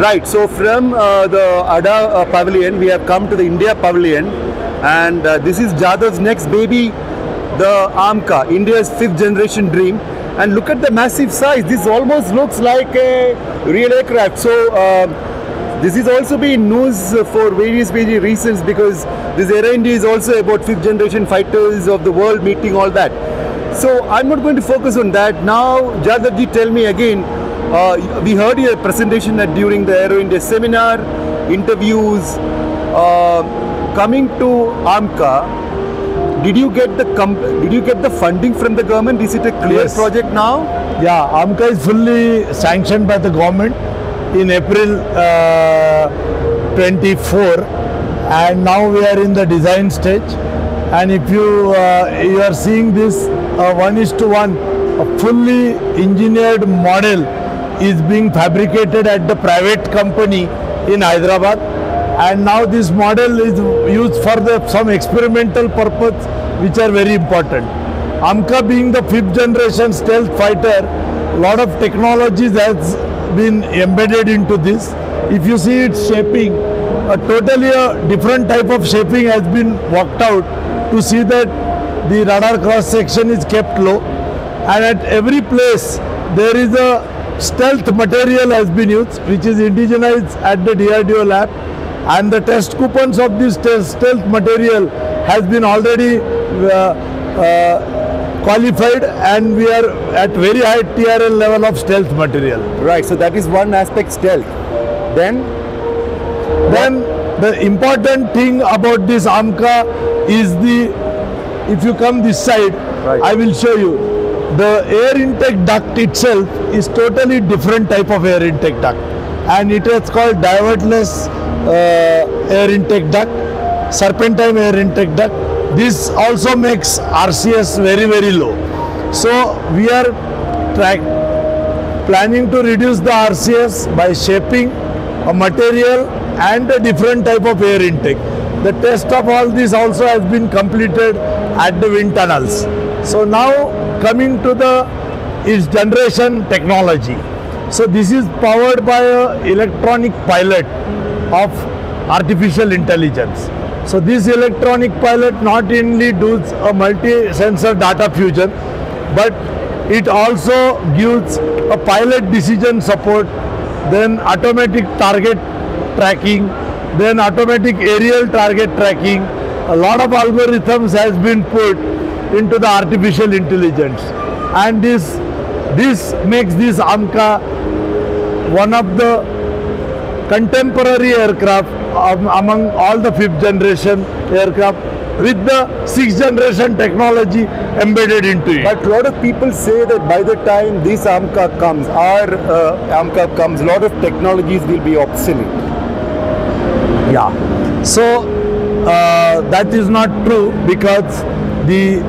Right, so from uh, the ADA uh, pavilion, we have come to the India pavilion, and uh, this is Jadhav's next baby, the AMCA, India's fifth generation dream. And look at the massive size, this almost looks like a real aircraft. So, um, this is also been news for various various reasons because this Aero India is also about fifth generation fighters of the world meeting all that. So I'm not going to focus on that now. Jadhavji, tell me again. Uh, we heard your presentation at, during the Aero India seminar, interviews. Uh, coming to AMCA, did you get the did you get the funding from the government? Is it a clear Yes. project now? Yeah, AMCA is fully sanctioned by the government in April uh, 24 and now we are in the design stage and if you uh, you are seeing this uh, one is to one a fully engineered model is being fabricated at the private company in Hyderabad and now this model is used for the some experimental purpose which are very important. AMCA being the fifth generation stealth fighter, lot of technologies has been embedded into this. If you see its shaping, a totally a different type of shaping has been worked out to see that the radar cross section is kept low and at every place there is a stealth material has been used which is indigenized at the DRDO lab and the test coupons of this test stealth material has been already uh, uh, qualified and we are at very high TRL level of stealth material. Right, so that is one aspect stealth. Then Then the important thing about this AMCA is the, if you come this side, Right. I will show you. The air intake duct itself is totally different type of air intake duct and it is called divertless uh, air intake duct, serpentine air intake duct. This also makes RCS very very low. So we are planning to reduce the RCS by shaping a material and a different type of air intake. The test of all this also has been completed at the wind tunnels. So now coming to the its generation technology. So this is powered by a electronic pilot of artificial intelligence. So this electronic pilot not only does a multi-sensor data fusion, but it also gives a pilot decision support, then automatic target tracking, then automatic aerial target tracking. A lot of algorithms has been put into the artificial intelligence, and this this makes this AMCA one of the contemporary aircraft among all the fifth generation aircraft with the sixth generation technology embedded into it. But a lot of people say that by the time this AMCA comes, our uh, AMCA comes, a lot of technologies will be obsolete. Yeah. So uh, that is not true because the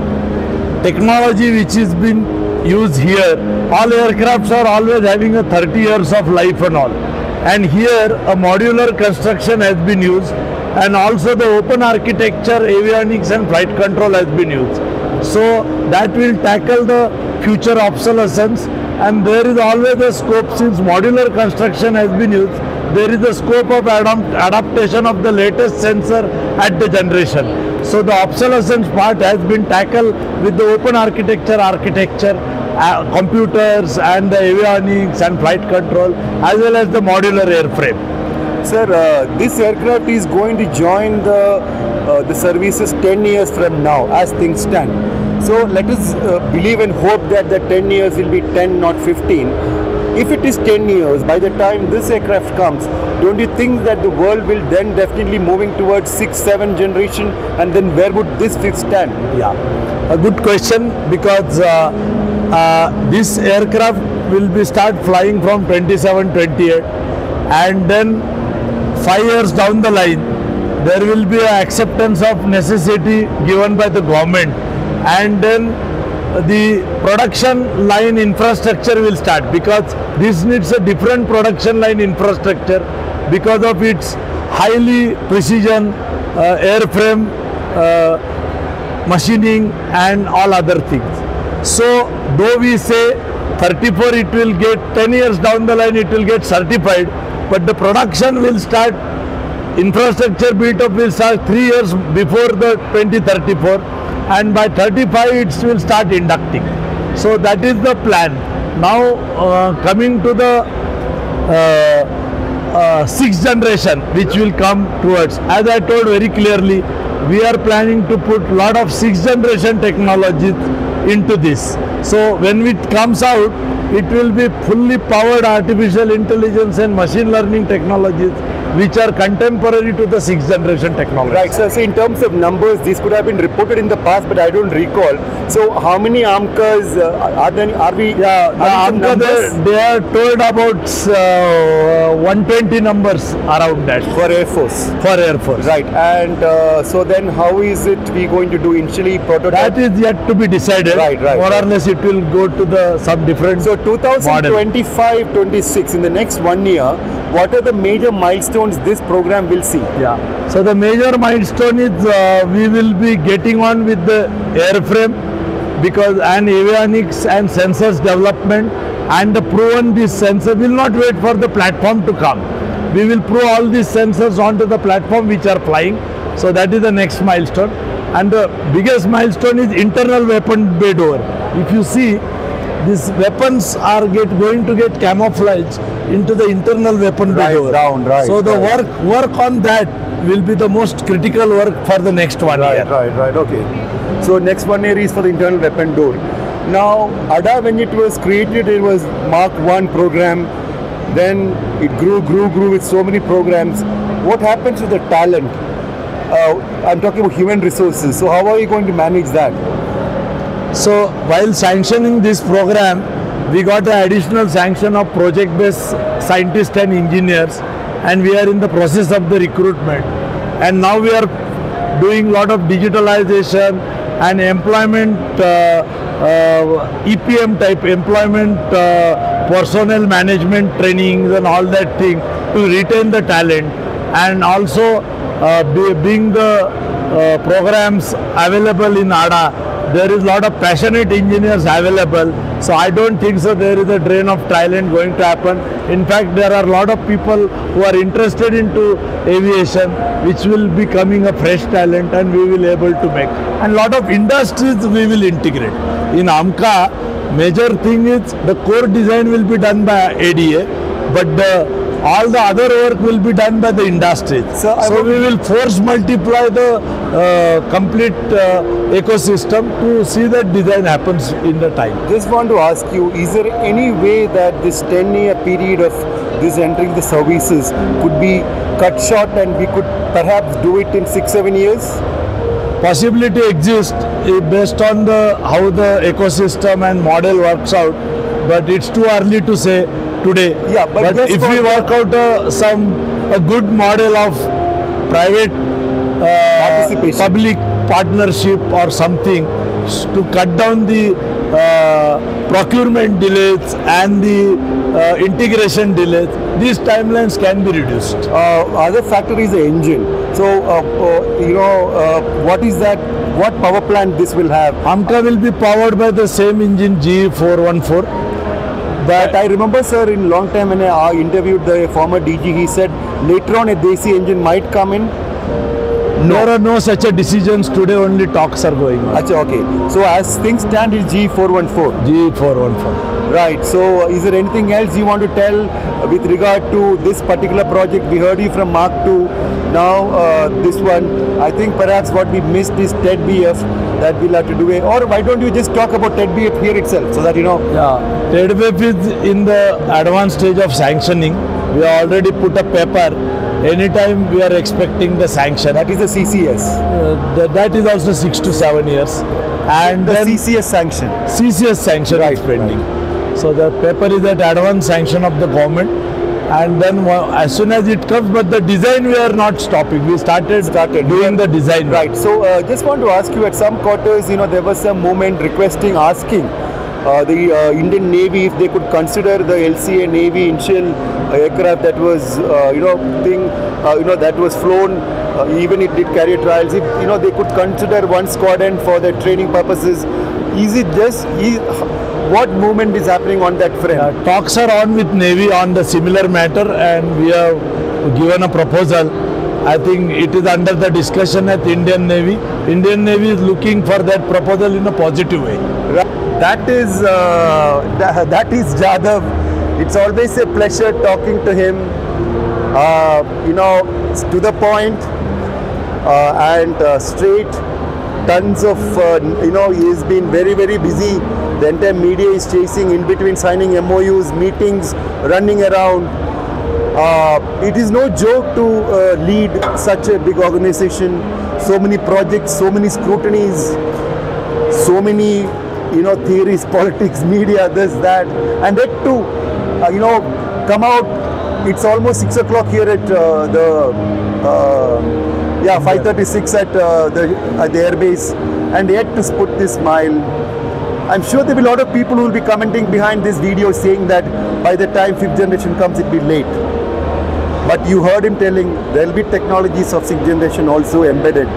technology which has been used here, all aircrafts are always having a 30 years of life and all. And here a modular construction has been used and also the open architecture, avionics and flight control has been used. So that will tackle the future obsolescence and there is always a scope since modular construction has been used there is a scope of adaptation of the latest sensor at the generation. So the obsolescence part has been tackled with the open architecture architecture, uh, computers and the avionics and flight control as well as the modular airframe. Sir, uh, this aircraft is going to join the uh, the services 10 years from now as things stand. So let us uh, believe and hope that the 10 years will be 10, not 15. If it is 10 years, by the time this aircraft comes, don't you think that the world will then definitely moving towards 6, 7 generation? And then where would this fix stand? Yeah, a good question because uh, uh, this aircraft will be start flying from 27, 28 and then five years down the line there will be acceptance of necessity given by the government. And then the production line infrastructure will start because this needs a different production line infrastructure because of its highly precision uh, airframe uh, machining and all other things. So though we say 34 it will get 10 years down the line it will get certified but the production will start infrastructure built up will start three years before the 2034 and by 35 it will start inducting. So that is the plan. Now uh, coming to the uh, uh, sixth generation which will come towards. As i told very clearly we are planning to put lot of sixth generation technologies into this. So when it comes out it will be fully powered artificial intelligence and machine learning technologies which are contemporary to the sixth generation technology. Right, so, so in terms of numbers, these could have been reported in the past, but I don't recall. So how many AMCAs uh, are there? Are we? Yeah, are some AMCA they, they are told about uh, 120 numbers around that for Air Force. for Air Force. Right, and uh, so then how is it we going to do initially prototype? That is yet to be decided. Right, right, More right. or less it will go to the some different. So 2025, 26 in the next one year, what are the major milestones this program will see? Yeah. So the major milestone is uh, we will be getting on with the airframe because and avionics and sensors development and the proven this sensor will not wait for the platform to come. We will prove all these sensors onto the platform which are flying. So that is the next milestone. And the biggest milestone is internal weapon bay door. If you see, these weapons are get going to get camouflaged into the internal weapon Right, door. down, right, So the right. work work on that will be the most critical work for the next one year. right, right. Okay. So next one year is for the internal weapon door. Now, ADA when it was created, it was Mark One program. Then it grew, grew, grew with so many programs. What happens to the talent? Uh, I'm talking about human resources. So how are you going to manage that? So while sanctioning this program, we got an additional sanction of project-based scientists and engineers, and we are in the process of the recruitment. And now we are doing a lot of digitalization and employment uh, uh, EPM type employment uh, personnel management trainings and all that thing to retain the talent and also uh, be, being the uh, programs available in ADA there is a lot of passionate engineers available. So i don't think so there is a drain of talent going to happen. In fact there are a lot of people who are interested into aviation which will be coming a fresh talent and we will able to make. And lot of industries we will integrate. In amca major thing is the core design will be done by ada but the all the other work will be done by the industries. So so we will force multiply the complete uh, ecosystem to see that design happens in the time. Just want to ask you, is there any way that this 10 year period of this entering the services could be cut short and we could perhaps do it in six, seven years? Possibility exists eh, based on the how the ecosystem and model works out, but it's too early to say today. Yeah, but just if we work out a, some a good model of private uh, public partnership or something to cut down the uh, procurement delays and the uh, integration delays, these timelines can be reduced. Uh, other factor is the engine. So, uh, uh, you know, uh, what is that? What power plant this will have? Amca will be powered by the same engine G414. But I remember, sir, in long time when I interviewed the former DG, he said later on a Desi engine might come in. There are no such a decisions today. Only talks are going on. Achha, okay. So as things stand, is G414. G414. Right. So, is there anything else you want to tell uh, with regard to this particular project? We heard you from Mark II. Now, uh, this one. I think perhaps what we missed is TED BF that we'll have to do. Or why don't you just talk about TED BF here itself so that you know? Yeah, TED BF is in the advanced stage of sanctioning. We already put a paper. Anytime we are expecting the sanction. That is the CCS. Uh, th- that is also six to seven years. And The then CCS sanction. CCS sanction Right, is pending. So the paper is at advanced sanction of the government. And then as soon as it comes, but the design we are not stopping. We started, Started. doing the design. Right. So, uh, just want to ask you at some quarters, you know, there was some movement requesting, asking the uh, Indian Navy if they could consider the LCA Navy initial uh, aircraft that was, uh, you know, thing, uh, you know, that was flown. Uh, even it did carrier trials. If you know, they could consider one squadron for their training purposes. Is it just? Is, what movement is happening on that front? Uh, talks are on with Navy on the similar matter, and we have given a proposal. I think it is under the discussion at Indian Navy. Indian Navy is looking for that proposal in a positive way. That is uh, that, is Jadhav. It's always a pleasure talking to him. Uh, you know, to the point uh, and uh, straight. Tons of uh, you know he's been very very busy. The entire media is chasing in between signing MOUs, meetings, running around. Uh, it is no joke to uh, lead such a big organization. So many projects, so many scrutinies, so many you know theories politics media this that. And that too uh, you know come out it's almost six o'clock here at uh, the uh, yeah 536 at the at the airbase. And yet to put this smile i'm sure there will be a lot of people who will be commenting behind this video saying that by the time fifth generation comes it will be late but you heard him telling there will be technologies of sixth generation also embedded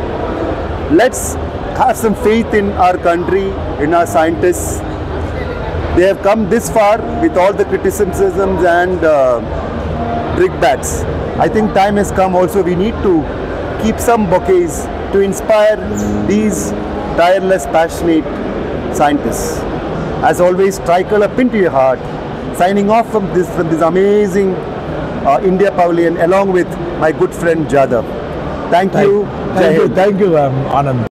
let's have some faith in our country, in our scientists. They have come this far with all the criticisms and uh, brickbats. I think time has come also. We need to keep some bouquets to inspire these tireless, passionate scientists. As always, tricolor pin to your heart. Signing off from this from this amazing uh, India Pavilion along with my good friend Jadhav. Thank, you. Jai Thank you, Hind. thank you, um, Anand.